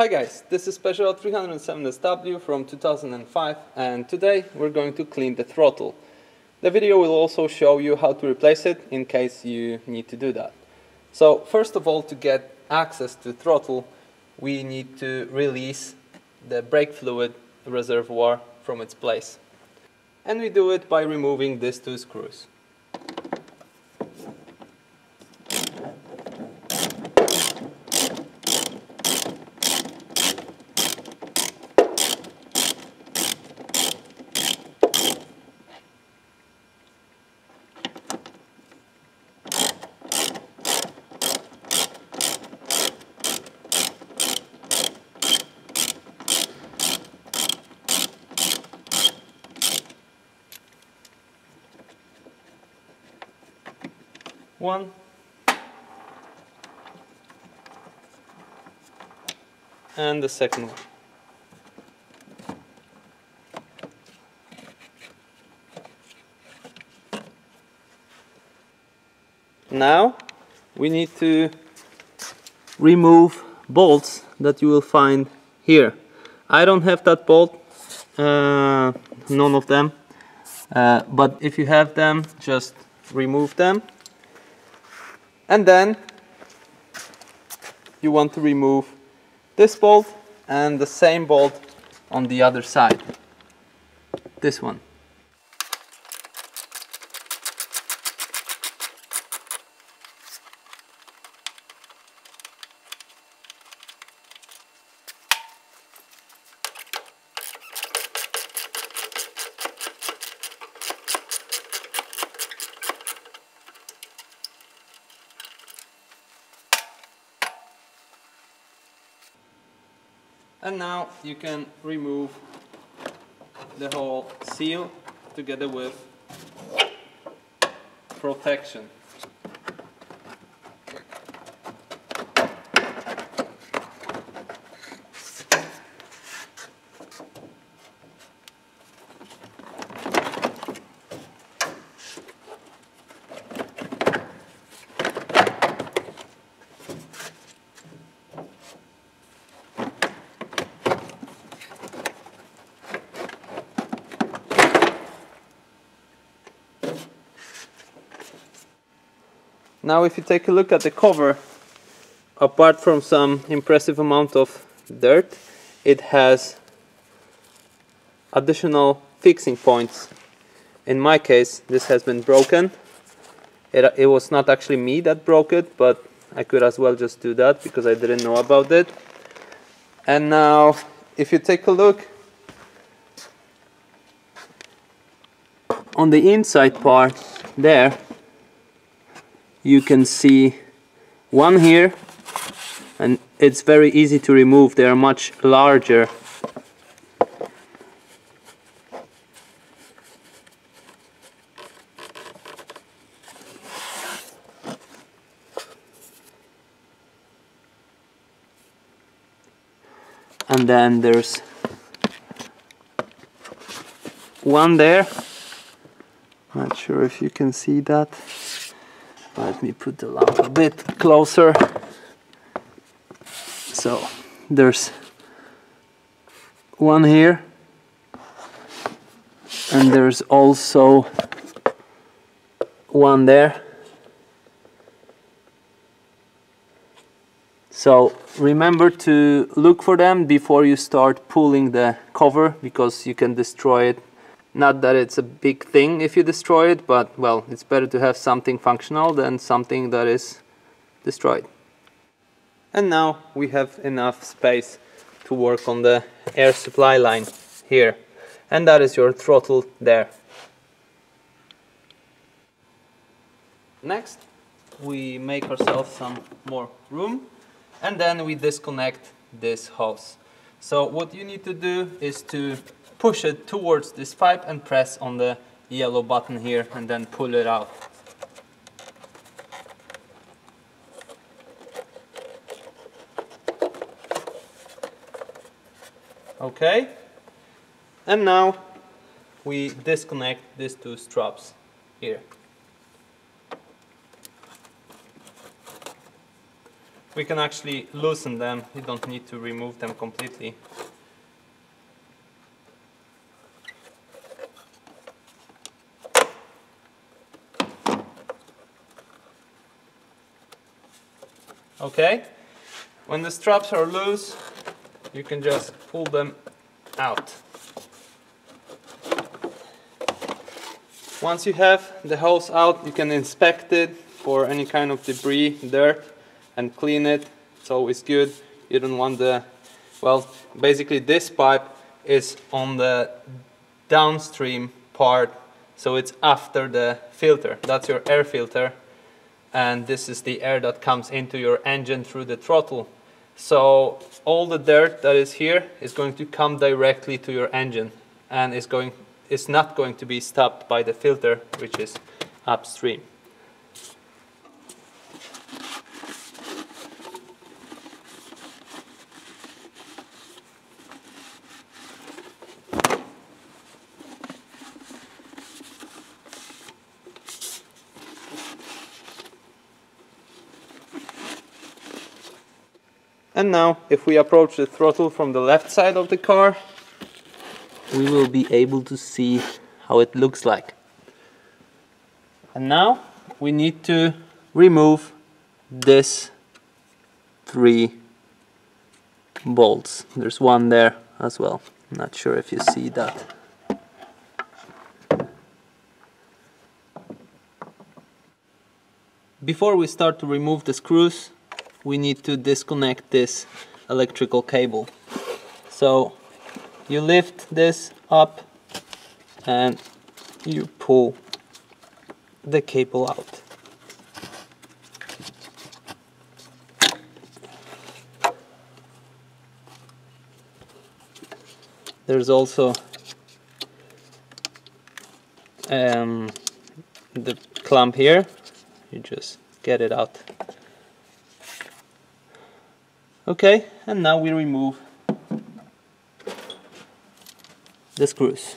Hi guys, this is Peugeot 307SW from 2005 and today we're going to clean the throttle. The video will also show you how to replace it in case you need to do that. So first of all to get access to throttle we need to release the brake fluid reservoir from its place. And we do it by removing these two screws. One. And the second one. Now we need to remove bolts that you will find here. I don't have that bolt, uh, none of them, uh, but if you have them just remove them and then you want to remove this bolt and the same bolt on the other side. This one. And now you can remove the whole seal together with protection. Now if you take a look at the cover, apart from some impressive amount of dirt, it has additional fixing points. In my case, this has been broken. It, it was not actually me that broke it, but I could as well just do that because I didn't know about it. And now, if you take a look on the inside part there, you can see one here and it's very easy to remove. They are much larger. And then there's one there. Not sure if you can see that let me put the lamp a bit closer. So there's one here. And there's also one there. So remember to look for them before you start pulling the cover because you can destroy it not that it's a big thing if you destroy it, but well, it's better to have something functional than something that is destroyed. And now we have enough space to work on the air supply line here. And that is your throttle there. Next, we make ourselves some more room and then we disconnect this hose. So what you need to do is to push it towards this pipe and press on the yellow button here and then pull it out. Okay, and now we disconnect these two straps here. we can actually loosen them. You don't need to remove them completely. Okay, when the straps are loose, you can just pull them out. Once you have the hose out, you can inspect it for any kind of debris, dirt, and clean it. It's always good. You don't want the, well, basically this pipe is on the downstream part, so it's after the filter. That's your air filter and this is the air that comes into your engine through the throttle. So all the dirt that is here is going to come directly to your engine and is going is not going to be stopped by the filter which is upstream. And now, if we approach the throttle from the left side of the car, we will be able to see how it looks like. And now, we need to remove this three bolts. There's one there as well. Not sure if you see that. Before we start to remove the screws, we need to disconnect this electrical cable. So you lift this up and you pull the cable out. There's also um, the clamp here, you just get it out Okay, and now we remove the screws.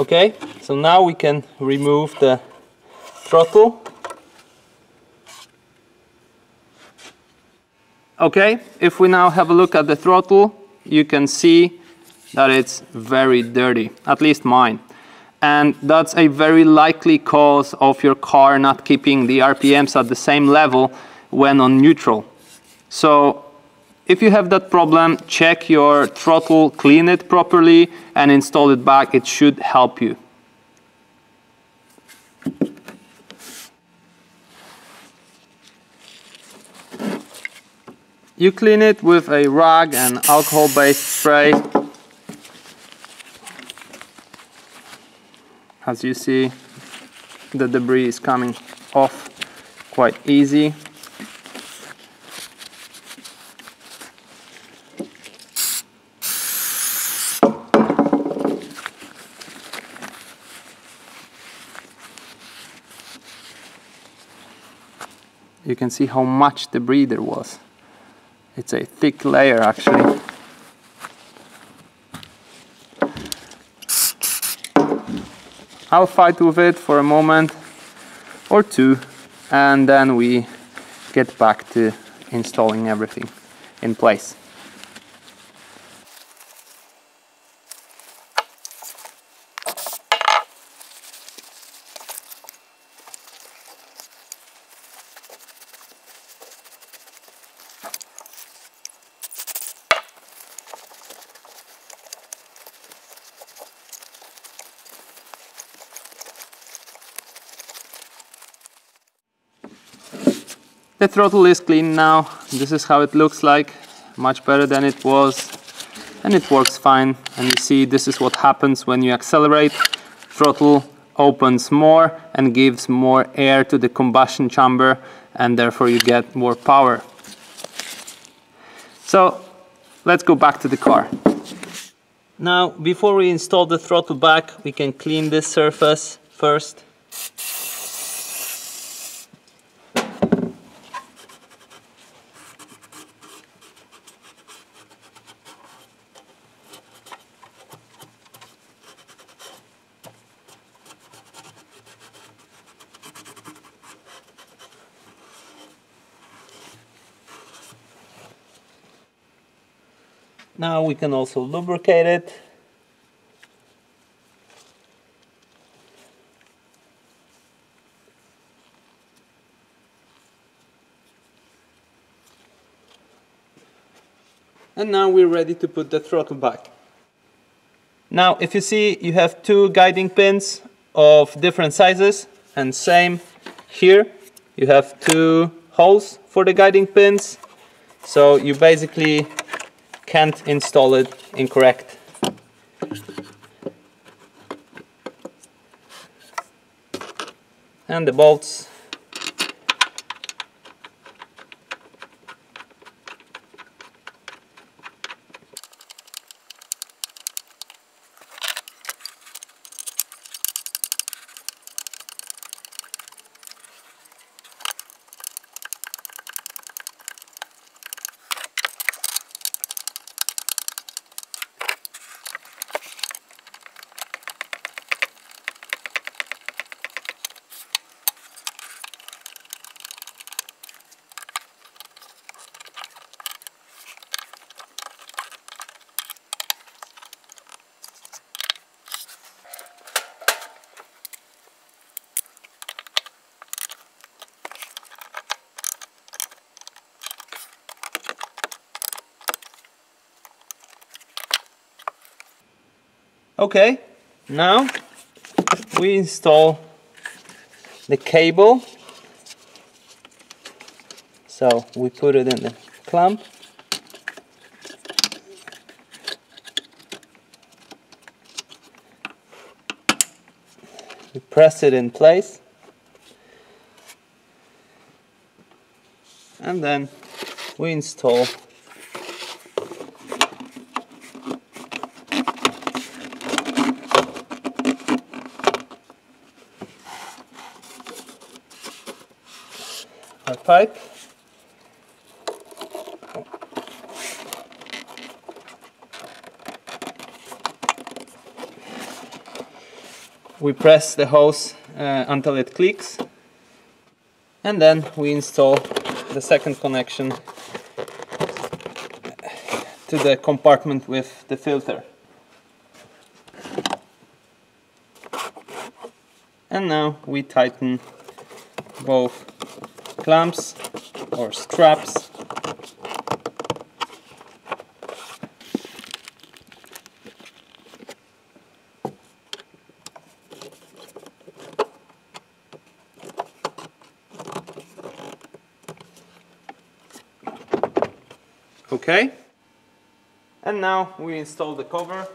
Okay, so now we can remove the throttle. Okay, if we now have a look at the throttle, you can see that it's very dirty, at least mine. And that's a very likely cause of your car not keeping the RPMs at the same level when on neutral. So if you have that problem, check your throttle, clean it properly, and install it back. It should help you. You clean it with a rag and alcohol-based spray. As you see, the debris is coming off quite easy. You can see how much debris there was. It's a thick layer actually. I'll fight with it for a moment or two and then we get back to installing everything in place. The throttle is clean now. This is how it looks like. Much better than it was. And it works fine. And you see this is what happens when you accelerate. Throttle opens more and gives more air to the combustion chamber and therefore you get more power. So let's go back to the car. Now before we install the throttle back we can clean this surface first. Now we can also lubricate it. And now we're ready to put the throttle back. Now if you see you have two guiding pins of different sizes and same here you have two holes for the guiding pins so you basically can't install it incorrect. And the bolts Okay, now we install the cable. So we put it in the clamp. We press it in place. And then we install pipe. We press the hose uh, until it clicks and then we install the second connection to the compartment with the filter. And now we tighten both clamps or straps. Okay. And now we install the cover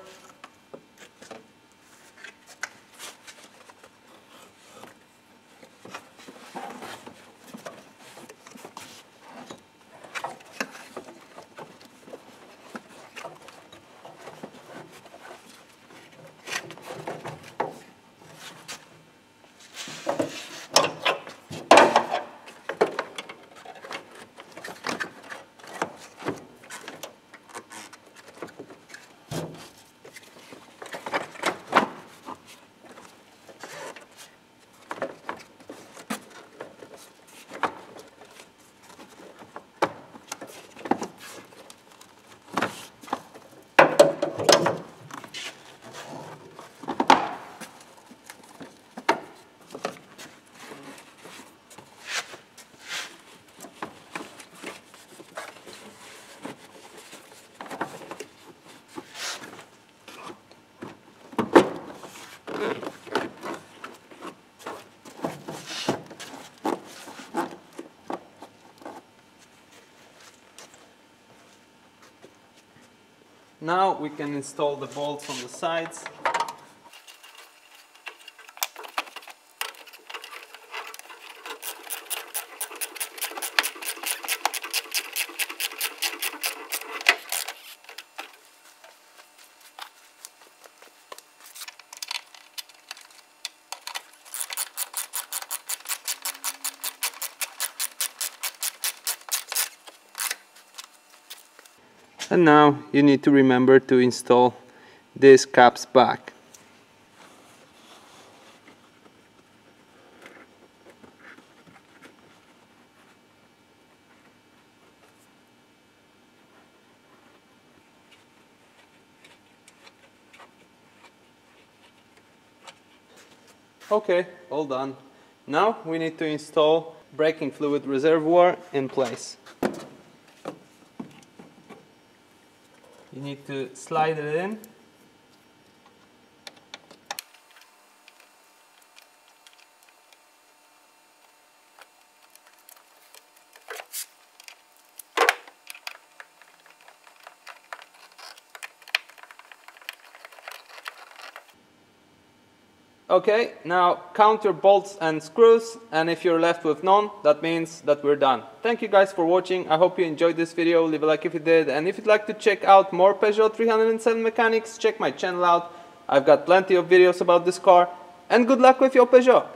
Now we can install the bolts on the sides. And now you need to remember to install these caps back. Okay, all done. Now we need to install braking fluid reservoir in place. Need to slide it in Okay, now count your bolts and screws and if you're left with none, that means that we're done. Thank you guys for watching, I hope you enjoyed this video, leave a like if you did and if you'd like to check out more Peugeot 307 mechanics, check my channel out. I've got plenty of videos about this car and good luck with your Peugeot.